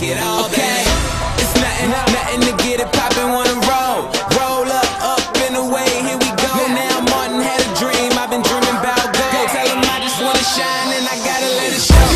it all okay. day. It's nothing, nothing to get it poppin', wanna roll. Roll up, up and away, here we go. Now Martin had a dream, I've been dreaming about gold. Tell him I just wanna shine and I gotta let it show.